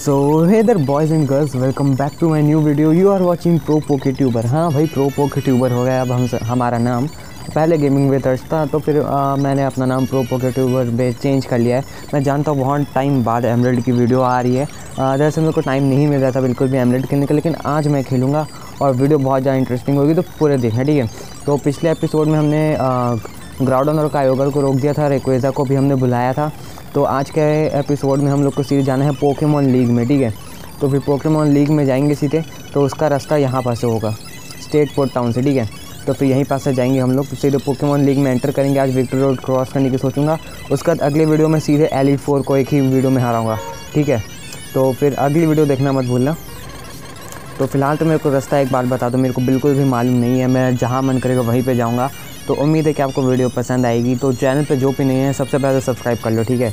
So hey there boys and girls welcome back to my new video you are watching pro poke tuber हाँ भाई pro poke tuber हो गया अब हम हमारा नाम। पहले गेमिंग विद अर्श था तो फिर आ, मैंने अपना नाम प्रो पोके ट्यूबर पे चेंज कर लिया है। मैं जानता हूँ बहुत टाइम बाद एमरेड की वीडियो आ रही है। दरअसल मेरे को टाइम नहीं मिल रहा था बिल्कुल भी एमरेड खेलने का लेकिन आज मैं खेलूँगा और वीडियो बहुत ज़्यादा इंटरेस्टिंग होगी तो पूरे देखना ठीक है? तो पिछले एपिसोड में हमने ग्राउडन और कायोगर को रोक दिया था रेक्वेजा को भी हमने बुलाया था। तो आज के एपिसोड में हम लोग को सीधे जाना है पोकेमोन लीग में, ठीक है? तो फिर पोकेमोन लीग में जाएँगे सीधे तो उसका रास्ता यहाँ पास से होगा स्टेट पोर्ट टाउन से, ठीक है? तो फिर यहीं पास से जाएँगे हम लोग, सीधे पोकेमोन लीग में एंटर करेंगे, आज विक्टर रोड क्रॉस करने की सोचूँगा। उसके बाद अगले वीडियो में सीधे एलिट फोर को एक ही वीडियो में हराऊँगा, ठीक है? तो फिर अगली वीडियो देखना मत भूलना। तो फ़िलहाल तो मेरे को रास्ता एक बार बता दो, मेरे को बिल्कुल भी मालूम नहीं है, मैं जहाँ मन करेगा वहीं पे जाऊँगा। तो उम्मीद है कि आपको वीडियो पसंद आएगी। तो चैनल पर जो भी नहीं है, सबसे पहले सब्सक्राइब कर लो, ठीक है?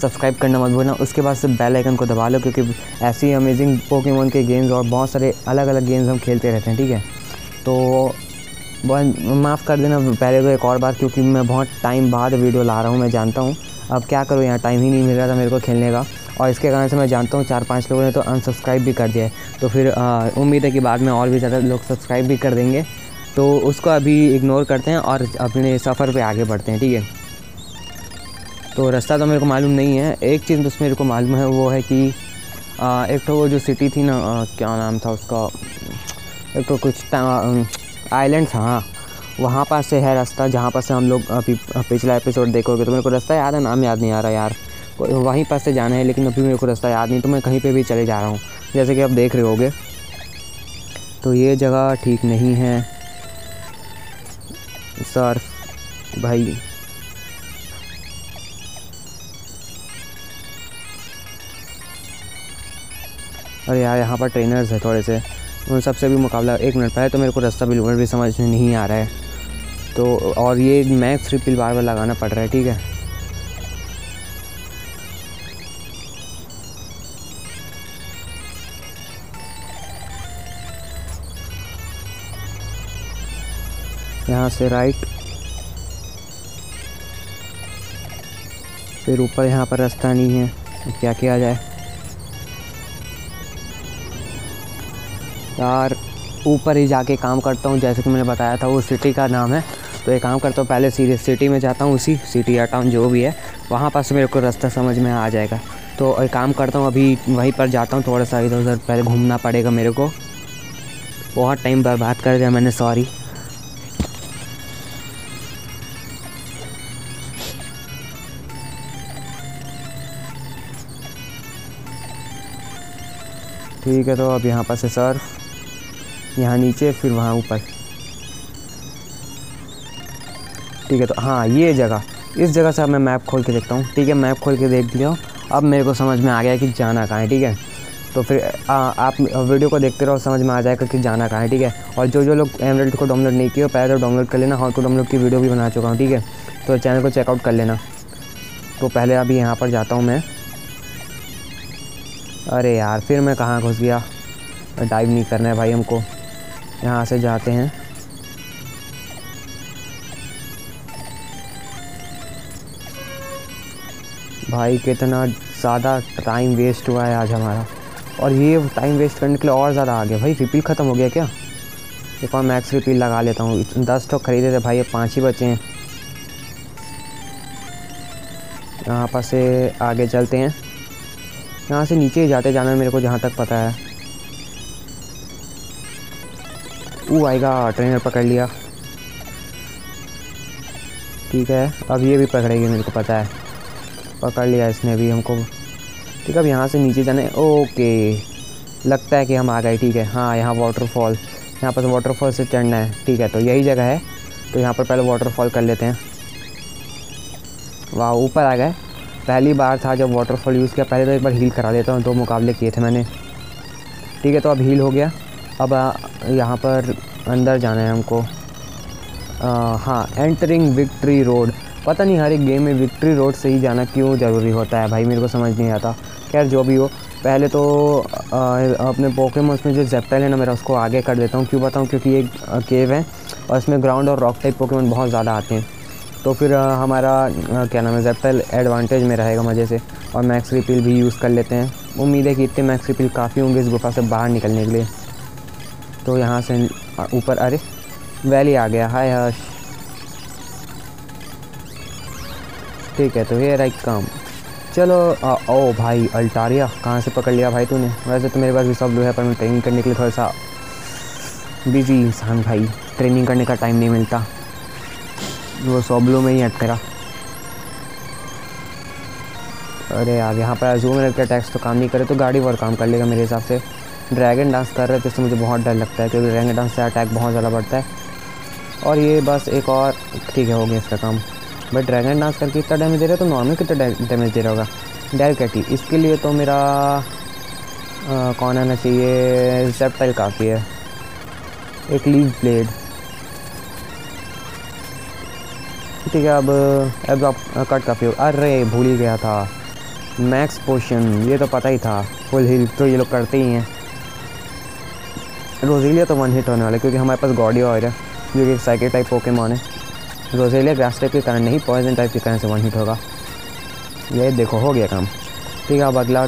सब्सक्राइब करना मत भूलना। उसके बाद से बेल आइकन को दबा लो, क्योंकि ऐसी अमेजिंग पोकेमोन के गेम्स और बहुत सारे अलग अलग गेम्स हम खेलते रहते हैं, ठीक है? तो माफ़ कर देना पहले तो एक और बार, क्योंकि मैं बहुत टाइम बाद वीडियो ला रहा हूँ, मैं जानता हूँ। अब क्या करूँ, यहाँ टाइम ही नहीं मिल रहा था मेरे को खेलने का। और इसके कारण से मैं जानता हूँ चार पाँच लोगों ने तो अनसब्सक्राइब भी कर दिया है। तो फिर उम्मीद है कि बाद में और भी ज़्यादा लोग सब्सक्राइब भी कर देंगे। तो उसको अभी इग्नोर करते हैं और अपने सफ़र पे आगे बढ़ते हैं ठीक है? तो रास्ता तो मेरे को मालूम नहीं है। एक चीज़ बस मेरे को मालूम है वो है कि आ, एक तो वो जो सिटी थी ना आ, क्या नाम था उसका? एक तो कुछ आइलैंड था हाँ। वहाँ पास से है रास्ता जहाँ पास से हम लोग अभी पिछला एपिसोड देखोगे तो मेरे को रास्ता याद है नाम याद नहीं आ रहा यार। वहीं पास से जाना है लेकिन अभी मेरे को रास्ता याद नहीं तो मैं कहीं पे भी चले जा रहा हूँ जैसे कि आप देख रहे होगे। तो ये जगह ठीक नहीं है। सर, भाई। अरे यार, यहाँ पर ट्रेनर्स है थोड़े से। उन सबसे भी मुकाबला एक मिनट पहले तो मेरे को रास्ता बिल्कुल भी समझ में नहीं आ रहा है। तो और ये मैक्स रिपिल बार बार लगाना पड़ रहा है, ठीक है? यहाँ से राइट फिर ऊपर यहाँ पर रास्ता नहीं है तो क्या किया जाए? यार, ऊपर ही जाके काम करता हूँ, जैसे कि मैंने बताया था, वो सिटी का नाम है। तो एक काम करता हूँ, पहले सीधे सिटी में जाता हूँ, उसी सिटी या टाउन जो भी है, वहाँ पास मेरे को रास्ता समझ में आ जाएगा। तो एक काम करता हूँ, अभी वहीं पर जाता हूँ, थोड़ा सा इधर उधर पहले घूमना पड़ेगा मेरे को। बहुत टाइम बर्बाद कर दिया मैंने सॉरी ठीक है तो अब यहाँ पर से सर यहाँ नीचे फिर वहाँ ऊपर। ठीक है तो हाँ ये जगह। इस जगह से अब मैं मैप खोल के देखता हूँ। ठीक है मैप खोल के देख लिया। अब मेरे को समझ में आ गया कि जाना कहाँ है ठीक है? तो फिर आ, आप वीडियो को देखते रहो समझ में आ जाएगा कि जाना कहाँ है ठीक है? और जो जो लोग एमरेड को डाउनलोड नहीं किया पहले तो डाउनलोड कर लेना। हाउ टू डाउनलोड की वीडियो भी बना चुका हूँ ठीक है? तो चैनल को चेकआउट कर लेना। तो पहले अभी यहाँ पर जाता हूँ मैं। अरे यार, फिर मैं कहाँ घुस गया? डाइव नहीं करना है भाई हमको। यहाँ से जाते हैं। भाई, कितना ज़्यादा टाइम वेस्ट हुआ है आज हमारा। और ये टाइम वेस्ट करने के लिए और ज़्यादा आ गया भाई रिपील ख़त्म हो गया क्या? एक और मैक्स रिपील लगा लेता हूँ। दस तो खरीदे थे भाई, अब पाँच ही बचे हैं। यहाँ पर से आगे चलते हैं। यहाँ से नीचे ही जाते जाना मेरे को जहाँ तक पता है। वो आएगा ट्रेनर पकड़ लिया। ठीक है, अब ये भी पकड़ेगी, मेरे को पता है। पकड़ लिया इसने भी हमको। ठीक है, अब यहाँ से नीचे जाने, ओके। लगता है कि हम आ गए, ठीक है। हाँ यहाँ वाटरफॉल यहाँ पर वाटरफॉल से चढ़ना है। ठीक है तो यही जगह है। तो यहाँ पर पहले वाटरफॉल कर लेते हैं। वाह, ऊपर आ गए। पहली बार था जब वाटरफॉल यूज़ किया पहले तो एक बार हील करा लेता हूँ दो मुकाबले किए थे मैंने। ठीक है तो अब हील हो गया। अब यहाँ पर अंदर जाना है हमको। हाँ एंटरिंग विक्ट्री रोड पता नहीं हर एक गेम में विक्ट्री रोड से ही जाना क्यों ज़रूरी होता है भाई मेरे को समझ नहीं आता। खैर जो भी हो पहले तो आ, अपने पोकेमोन्स में जो जेप्टल है ना मेरा उसको आगे कर देता हूँ। क्यों बताऊँ? क्योंकि ये केव है और इसमें ग्राउंड और रॉक टाइप पोकेमोन बहुत ज़्यादा आते हैं। तो फिर हमारा क्या नाम है जेप्टल एडवांटेज में रहेगा मज़े से। और मैक्स रिपिल भी यूज़ कर लेते हैं। उम्मीद है कि इतने मैक्स रिपिल काफ़ी होंगे इस गुफा से बाहर निकलने के लिए। तो यहाँ से ऊपर अरे वैली आ गया। हाय हर्ष ठीक है तो ये राइट काम चलो आ, ओ भाई अल्टारिया कहाँ से पकड़ लिया भाई तूने? वैसे तो मेरे पास भी सब लोग है पर मैं ट्रेनिंग करने के लिए थोड़ा सा बिज़ी इंसान भाई। ट्रेनिंग करने का टाइम नहीं मिलता। वो सॉब्लो में ही अटक रहा अरे यार यहाँ पर जूम रख के टैक्स तो काम नहीं करे तो गाड़ी पर काम कर लेगा मेरे हिसाब से। ड्रैगन डांस कर रहे थे इससे मुझे बहुत डर लगता है क्योंकि ड्रैगन डांस से अटैक बहुत ज़्यादा बढ़ता है। और ये बस एक और ठीक है हो गया इसका काम। बट ड्रैगन डांस करके इतना डैमेज दे रहा है तो नॉर्मल कितना डैमेज दे रहा होगा? डेलकैटी इसके लिए तो मेरा आ, कौन आना चाहिए? सेप्टाइल काफ़ी है। एक लीव ब्लेड ठीक है, अब अब आप कट काफ़ी हो अरे, भूल ही गया था। मैक्स पोशन ये तो पता ही था। फुल हिल तो ये लोग करते ही हैं। रोजेलिया तो वन हिट होने वाला क्योंकि हमारे पास गॉडी ऑयर है जो कि साइकिल टाइप पोकेमॉन है। रोजेलिया ग्रास टाइप के कारण नहीं पॉइजन टाइप के कारण से वन हिट होगा। ये देखो, हो गया काम। ठीक है, अब अगला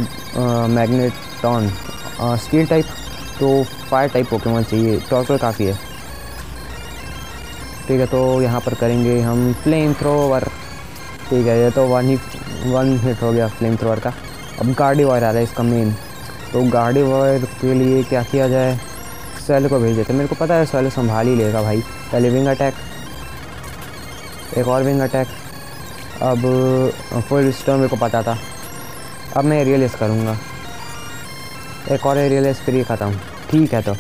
मैग्नेटॉन स्टील टाइप तो फायर टाइप पोकेमॉन चाहिए। टॉर्टल काफ़ी है। ठीक है तो यहाँ पर करेंगे हम फ्लेम थ्रोवर ठीक है, ये तो वन ही वन हिट हो गया फ्लेम थ्रोवर का। अब गाड़ी वायर आ रहा है इसका मेन तो गाड़ी वायर के लिए क्या किया जाए? सेल को भेज देते मेरे को पता है सेल संभाल ही लेगा भाई। पहले विंग अटैक एक और विंग अटैक अब फुल स्टोन मेरे को पता था। अब मैं एरियल करूँगा। एक और एरियल फिर ये ख़त्म। ठीक है तो।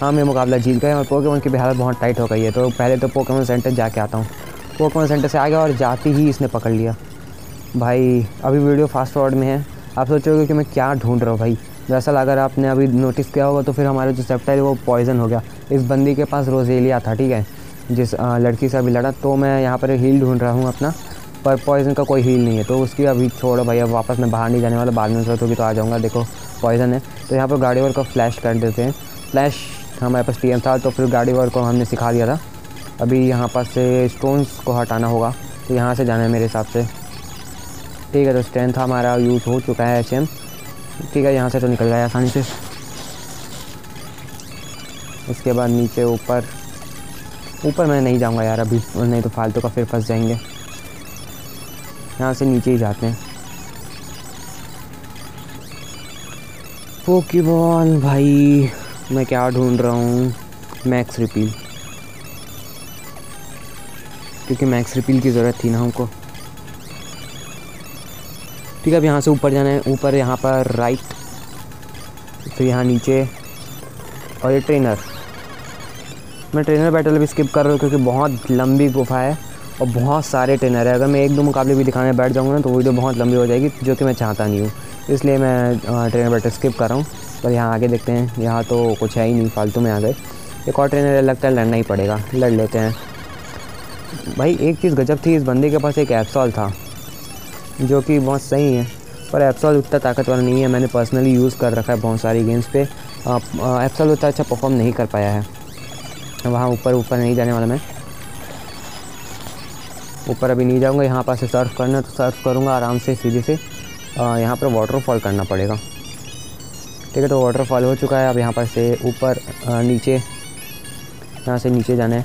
हाँ मैं मुकाबला जीत गया और पोकेमोन की भी हालत बहुत टाइट हो गई है। तो पहले तो पोकेमोन सेंटर जाके आता हूँ। पोकेमोन सेंटर से आ गया और जाते ही इसने पकड़ लिया। भाई, अभी वीडियो फास्ट फॉरवर्ड में है। आप सोचोगे कि मैं क्या ढूंढ रहा हूँ भाई? दरअसल अगर आपने अभी नोटिस किया होगा तो फिर हमारा जो सेप्टाइल वो पॉइजन हो गया। इस बंदी के पास रोजेलिया था, ठीक है? जिस लड़की से अभी लड़ा तो मैं यहाँ पर हील ढूंढ रहा हूँ अपना। पर पॉइजन का कोई हील नहीं है। तो उसकी अभी छोड़ो भाई, अब वापस मैं बाहर नहीं जाने वाला। बाद में होगी तो आ जाऊँगा। देखो पॉइजन है। तो यहाँ पर गाड़ी वर को फ्लैश कर देते हैं। फ्लैश हमारे पास टी था तो फिर गाड़ी वर को हमने सिखा दिया था। अभी यहाँ पास से स्टोन्स को हटाना होगा तो यहाँ से जाना है मेरे हिसाब से। ठीक है तो स्टैंड था हमारा यूज़ हो चुका है एच ठीक है, यहाँ से तो निकल जाए आसानी से। इसके बाद नीचे ऊपर ऊपर मैं नहीं जाऊँगा यार अभी, नहीं तो फालतू का फिर फंस जाएँगे। यहाँ से नीचे ही जाते हैं। पोकेबॉल भाई। मैं क्या ढूंढ रहा हूँ? मैक्स रिपील क्योंकि मैक्स रिपील की ज़रूरत थी ना हमको। ठीक है, अब यहाँ से ऊपर जाना है। ऊपर यहाँ पर राइट फिर यहाँ नीचे। और ये ट्रेनर मैं ट्रेनर बैटल भी स्किप कर रहा हूँ क्योंकि बहुत लंबी गुफा है और बहुत सारे ट्रेनर है। अगर मैं एक दो मुकाबले भी दिखाने बैठ जाऊँगा ना तो वीडियो बहुत लंबी हो जाएगी, जो कि मैं चाहता नहीं हूँ। इसलिए मैं ट्रेनर बैटल स्किप कर रहा हूँ। पर यहाँ आगे देखते हैं। यहाँ तो कुछ है ही नहीं, फालतू में आ गए। एक और ट्रेनर लगता है लड़ना ही पड़ेगा। लड़ लेते हैं। भाई, एक चीज़ गजब थी, इस बंदे के पास एक एप्सॉल था, जो कि बहुत सही है। पर एप्सॉल उतना ताकतवर नहीं है, मैंने पर्सनली यूज़ कर रखा है बहुत सारी गेम्स पे। एप्सॉल उतना अच्छा परफॉर्म नहीं कर पाया है। वहाँ ऊपर ऊपर नहीं जाने वाला मैं। ऊपर अभी नहीं जाऊँगा, यहाँ पास से सर्फ करना तो सर्फ करूँगा आराम से, सीधे से। यहाँ पर वाटरफॉल करना पड़ेगा। ठीक है तो वाटरफॉल हो चुका है, अब यहाँ पर से ऊपर नीचे, यहाँ से नीचे जाना है।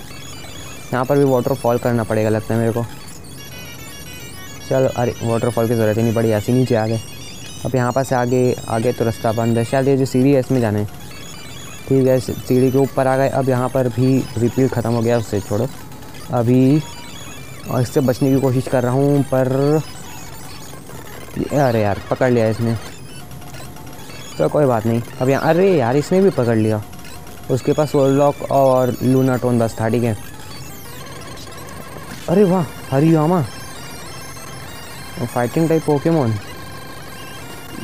यहाँ पर भी वाटरफॉल करना पड़ेगा लगता है मेरे को। चलो, अरे वाटरफॉल की ज़रूरत ही नहीं पड़ी, ऐसे नीचे आ गए। अब यहाँ पर से आगे आगे तो रास्ता बंद है। शायद ये जो सीढ़ी है, इसमें जाना है। ठीक है सीढ़ी के ऊपर आ गए। अब यहाँ पर भी रिपील ख़त्म हो गया उससे छोड़ो। अभी, और इससे बचने की कोशिश कर रहा हूँ, पर, अरे यार, पकड़ लिया इसने। तो कोई बात नहीं। अब यहाँ अरे यार, इसने भी पकड़ लिया। उसके पास लॉक और लूना टोन बस था, ठीक है। अरे वाह हरी हरियामा फाइटिंग टाइप पोकेमोन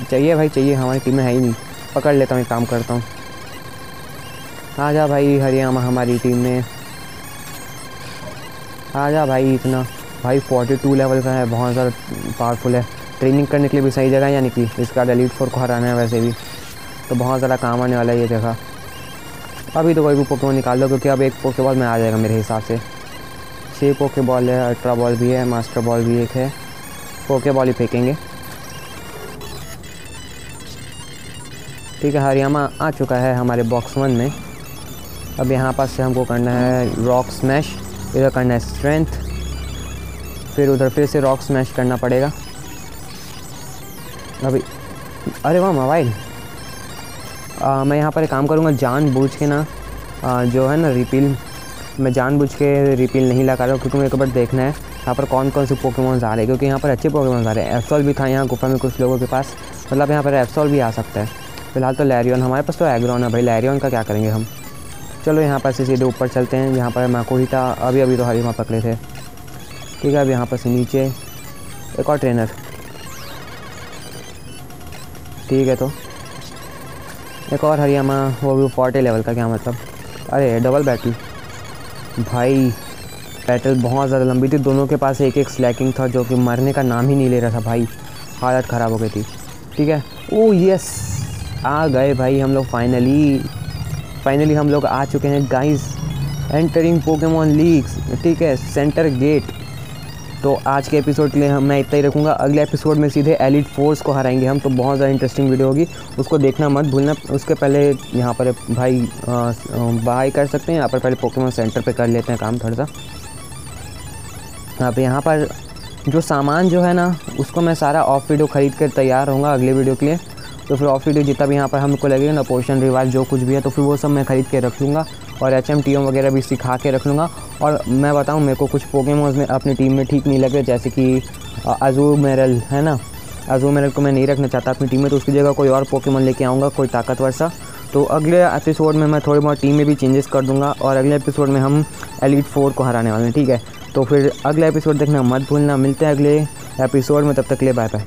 चाहिए भाई, चाहिए, हमारी टीम में है ही नहीं। पकड़ लेता हूँ काम करता हूँ। आ जा भाई हरियामा हमारी टीम में। आ जा भाई, इतना। भाई 42 लेवल का है, बहुत ज़्यादा पावरफुल है। ट्रेनिंग करने के लिए भी सही जगह है, यानी कि इसका डेलीट फोर को हराना है वैसे भी। तो बहुत ज़्यादा काम आने वाला है ये जगह। अभी तो कोई भी पोकेमोन निकाल दो, क्योंकि अब एक पोकेबॉल में आ जाएगा मेरे हिसाब से। छः पोके बॉल है अल्ट्रा बॉल भी है मास्टर बॉल भी एक है। पोके बॉल ही फेंकेंगे। ठीक है हरियामा आ चुका है हमारे बॉक्स वन में। अब यहाँ पास से हमको करना है रॉक स्मैश इधर करना है स्ट्रेंथ फिर उधर फिर से रॉक स्मैश करना पड़ेगा। अभी अरे वाह मोबाइल। मैं यहाँ पर काम करूँगा जान बूझ के ना आ, जो है ना रिपील मैं जान बूझ के रिपील नहीं लगा रहा हूँ क्योंकि मेरे को बस देखना है यहाँ पर कौन कौन से पोकेमोन्स आ रहे हैं क्योंकि यहाँ पर अच्छे पोकेमोन्स आ रहे हैं। एप्सॉल भी था यहाँ गुफा में कुछ लोगों के पास मतलब यहाँ पर एप्सॉल भी आ सकता है। फ़िलहाल तो लैरियन हमारे पास तो एग्रॉन है भाई लैरियन का क्या करेंगे हम? चलो यहाँ पर से सीधे ऊपर चलते हैं यहाँ पर मैं था अभी अभी तो हरी वहाँ पकड़े थे। ठीक है अब यहाँ पर से नीचे एक और ट्रेनर ठीक है तो। एक और हरियामा वो भी फोर्टी लेवल का क्या मतलब? अरे डबल बैटल भाई बैटल बहुत ज़्यादा लंबी थी। दोनों के पास एक एक स्लैकिंग था जो कि मरने का नाम ही नहीं ले रहा था भाई। हालत ख़राब हो गई थी। ठीक है? ओ यस आ गए भाई हम लोग फाइनली फाइनली हम लोग आ चुके हैं गाइस एंटरिंग पोकेमोन लीग्स ठीक है? सेंटर गेट तो आज के एपिसोड के लिए हम मैं इतना ही रखूँगा। अगले एपिसोड में सीधे एलिट फोर्स को हराएँगे हम तो बहुत ज़्यादा इंटरेस्टिंग वीडियो होगी। उसको देखना मत भूलना। उसके पहले यहाँ पर भाई बाई कर सकते हैं। यहाँ पर पहले पोकेमोन सेंटर पे कर लेते हैं काम थोड़ा सा अब यहाँ पर जो सामान जो है ना, उसको मैं सारा ऑफ़ वीडियो ख़रीद कर तैयार रहूँगा अगले वीडियो के लिए। तो फिर ऑफ़ वीडियो जितना भी यहाँ पर हमको लगेगा ना पोर्शन रिवाज जो कुछ भी है तो फिर वो सब मैं ख़रीद के रख लूँगा। और एच एम टी एम वगैरह भी सिखा के रख लूँगा। और मैं बताऊँ, मेरे को कुछ पोकेमोज में अपनी टीम में ठीक नहीं लगे जैसे कि अजू मेरल है ना? अजू मेरल को मैं नहीं रखना चाहता अपनी टीम में तो उसकी जगह कोई और पोकेमोन लेके आऊँगा, कोई ताकतवर सा। तो अगले एपिसोड में मैं थोड़ी बहुत टीम में भी चेंजेस कर दूँगा, और अगले एपिसोड में हम एलिट फोर को हराने वाले हैं, ठीक है? तो फिर अगला एपिसोड देखना मत भूलना, मिलते हैं अगले एपिसोड में, तब तक ले बाय बाय